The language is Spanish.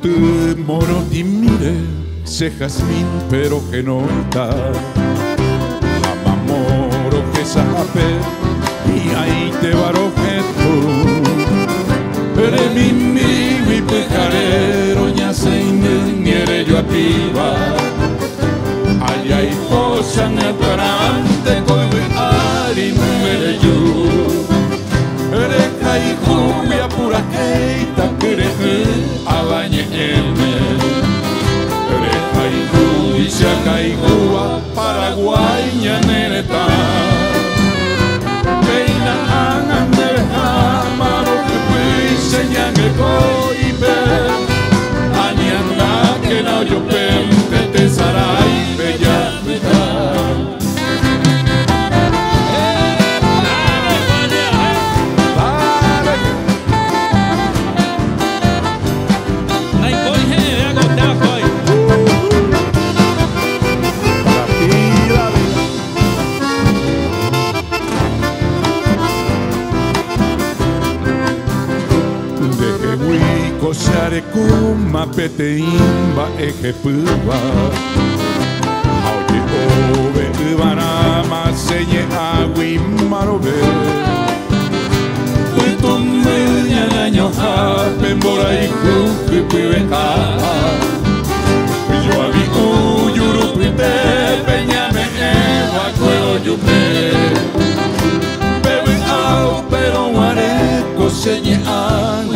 tu moro y mire, se jazmín pero que no está. Amamoro que sabe y ahí te baroje tú. Pero mi mi mi pejarero ya se niere yo arriba. Allá tenere paz. Huico sare kuma pete imba eje puba Auye ove ubarama senye agui marobe. Cuento media año hape mbora iku kupiwe ha Yo abi uyuru pite peñame ewa kweo yupe Bebe au pero guareco señe agua